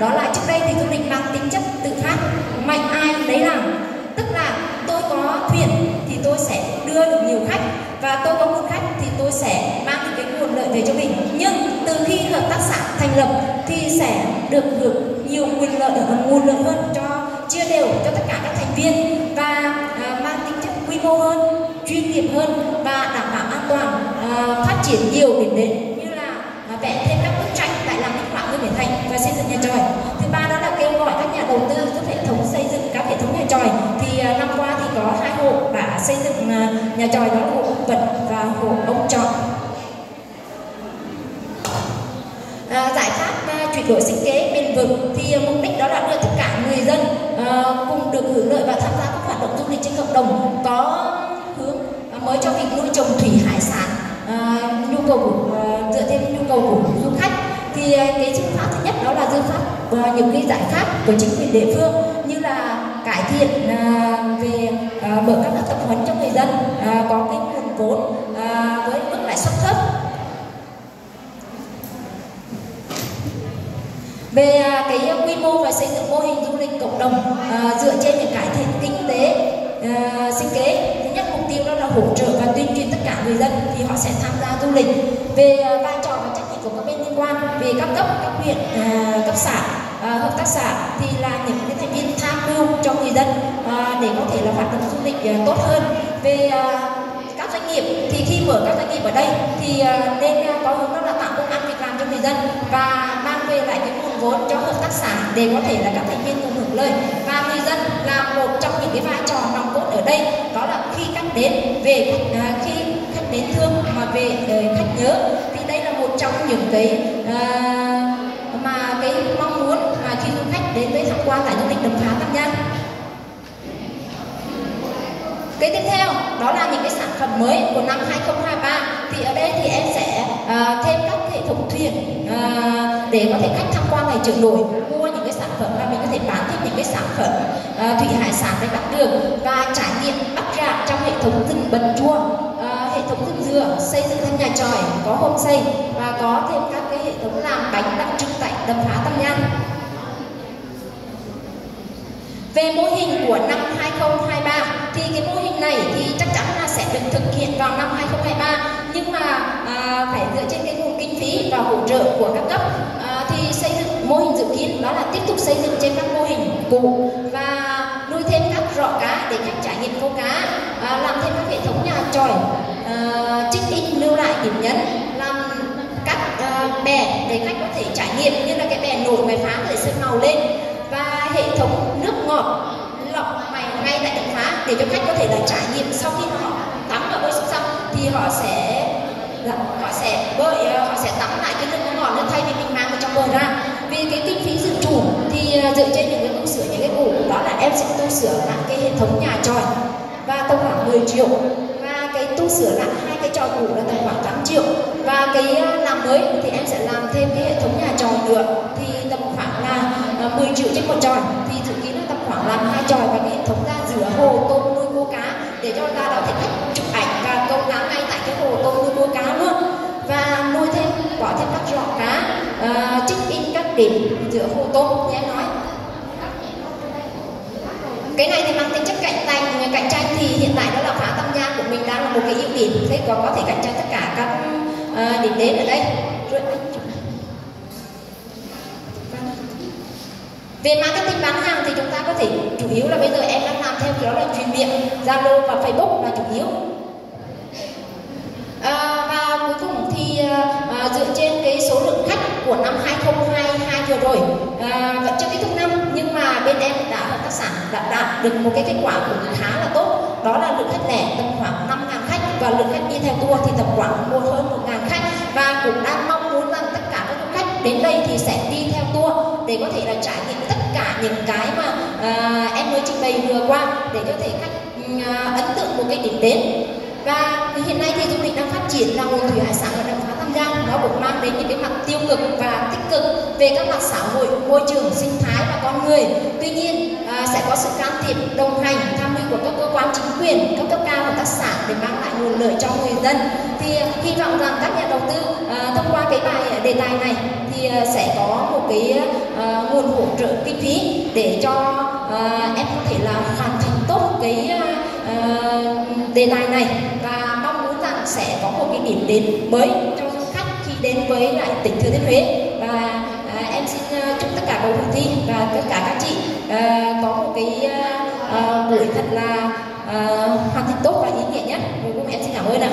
đó là trước đây thì du lịch mang tính chất tự phát mạnh ai đấy làm. Tức là tôi có thuyền thì tôi sẽ đưa được nhiều khách và tôi có nguồn khách thì tôi sẽ mang được cái nguồn lợi về cho mình. Nhưng từ khi hợp tác xã thành lập thì sẽ được được nhiều nguồn lợi ở nguồn lợi hơn cho chia đều cho tất cả các thành viên và à, mang tính chất quy mô hơn chuyên nghiệp hơn và đảm bảo an toàn à, phát triển nhiều điểm đến như là à, vẽ thêm các bức tranh tại làng minh họa Nguyễn Bể Thành và xây dựng nhà tròi thứ ba đó là kêu gọi các nhà đầu tư giúp hệ thống xây dựng các hệ thống nhà tròi thì à, năm qua thì có hai hộ đã xây dựng à, nhà tròi đó hộ Vật và hộ ông Trọ. À, giải pháp à, chuyển đổi sinh kế bền vững thì à, mục đích đó là đưa tất cả người dân à, cùng được hưởng lợi và tham gia các hoạt động du lịch trên cộng đồng có hướng à, mới cho việc nuôi trồng thủy hải sản. À, nhu cầu của à, dựa trên nhu cầu của du khách. Thì à, cái phương pháp thứ nhất đó là phương pháp và những cái giải pháp của chính quyền địa phương như là cải thiện à, về à, mở các lớp tập huấn cho người dân à, có cái nguồn vốn à, với mức lãi suất thấp. Về à, cái quy mô và xây dựng mô hình du lịch cộng đồng à, dựa trên những cải thiện kinh tế à, sinh kế thứ nhất mục tiêu đó là hỗ trợ và tuyên truyền tất cả người dân thì họ sẽ tham gia du lịch. Về à, vai trò và trách nhiệm của các bên liên quan về các cấp các huyện à, cấp xã à, hợp tác xã thì là những cái thành viên tham mưu cho người dân à, để có thể là hoạt động du lịch à, tốt hơn. Về à, các doanh nghiệp thì khi mở các doanh nghiệp ở đây thì à, nên à, có hướng đó là tạo công an việc làm cho người dân và mang về lại cái nguồn vốn cho hợp tác xã để có thể là các thành viên cùng hưởng lợi. Và người dân là một trong những cái vai trò nòng cốt ở đây đó là khi khách đến về à, khi khách đến thương mà về khách nhớ thì đây là một trong những cái à, mà cái mong muốn mà khi du khách đến với tham quan tại du lịch đầm phá cái tiếp theo đó là những cái sản phẩm mới của năm 2023 thì ở đây thì em sẽ uh, thêm các hệ thống thuyền uh, để có thể khách tham quan này chuyển đổi mua những cái sản phẩm và mình có thể bán thêm những cái sản phẩm uh, thủy hải sản để bắt đường và trải nghiệm bắt rạn trong hệ thống rừng bần chua uh, hệ thống rừng dừa xây dựng thêm nhà tròi có homestay và có thêm các cái hệ thống làm bánh đặc trưng tại đầm phá tam giang về mô hình của năm 2023 thì cái mô hình này thì chắc chắn là sẽ được thực hiện vào năm 2023 nhưng mà à, phải dựa trên cái nguồn kinh phí và hỗ trợ của các cấp à, thì xây dựng mô hình dự kiến đó là tiếp tục xây dựng trên các mô hình cũ và nuôi thêm các rọ cá để khách trải nghiệm câu cá à, làm thêm các hệ thống nhà tròi à, trích in lưu lại điểm nhấn làm các à, bè để khách có thể trải nghiệm như là cái bè nổi ngoài phá để sơn màu lên và hệ thống nước ngọt lọc mày ngay tại đầm phá để cho khách có thể là trải nghiệm sau khi họ tắm và bơi xuống xong thì họ sẽ là, họ sẽ bơi ờ, họ sẽ tắm lại cái nước ngọt lên thay vì mình mang ở trong bờ ra. Vì cái kinh phí dự trù thì ờ, dựa trên những cái tu sửa những cái cũ đó là em sẽ tu sửa lại cái hệ thống nhà tròi và tầm khoảng 10 triệu. Và cái tu sửa lại hai cái tròi cũ là tầm khoảng 8 triệu. Và cái ờ, làm mới thì em sẽ làm thêm cái hệ thống nhà tròi nữa. Thì tầm khoảng là 10 triệu trên một tròi. Thì dự kiến là tầm khoảng làm hai tròi và cái hệ thống ra rửa hồ tôm nuôi cua cá để cho ra đó thể khách chụp ảnh và công cá ngay tại cái hồ tôm nuôi cua cá luôn. Và nuôi thêm bỏ thêm các rọ cá ờ, uh, check in các điểm rửa hồ tôm như em nói. Cái này thì mang tính chất cạnh tranh cạnh tranh thì hiện tại đó là phá tâm giang của mình đang là một cái ưu điểm. Thế có có thể cạnh tranh tất cả các uh, điểm đến ở đây. Rồi về marketing bán hàng thì chúng ta có thể chủ yếu là bây giờ em đang làm theo kiểu là truyền miệng zalo và facebook là chủ yếu. À, và cuối cùng thì à, à dựa trên cái số lượng khách của năm 2022 vừa rồi à, vẫn chưa kết thúc năm nhưng mà bên em đã hợp tác xã đã đạt được một cái kết quả cũng khá là tốt. Đó là lượng khách lẻ tầm khoảng 5 ngàn khách và lượng khách đi theo tour thì tầm khoảng một hơn một ngàn khách. Và cũng đang mong muốn rằng tất cả các khách đến đây thì sẽ đi theo tour để có thể là trải nghiệm tất cả những cái mà uh, em mới trình bày vừa qua để có thể khách uh, ấn tượng một cái điểm đến. Và hiện nay thì du lịch đang phát triển là nguồn thủy hải sản ở đầm phá tam giang nó cũng mang đến những cái mặt tiêu cực và tích cực về các mặt xã hội môi trường sinh thái và con người. Tuy nhiên ờ, sẽ có sự can thiệp đồng hành tham mưu của các cơ quan chính quyền các cấp cao hợp tác xã để mang lại nguồn lợi cho người dân. Thì à, hy vọng rằng các nhà đầu tư uh, thông qua cái bài à, đề tài này thì sẽ có một cái uh, nguồn hỗ trợ kinh phí để cho uh, em có thể là hoàn thành tốt cái uh, đề tài này. Và mong muốn rằng sẽ có một cái điểm đến mới cho du khách khi đến với lại tỉnh Thừa Thiên Huế. Và uh, em xin uh, chúc tất cả các thủ thi và tất cả các chị Ờ, có một cái uh, buổi thật là uh, hoàn thành tốt và ý nghĩa nhất. Rồi cũng em xin cảm ơn ạ.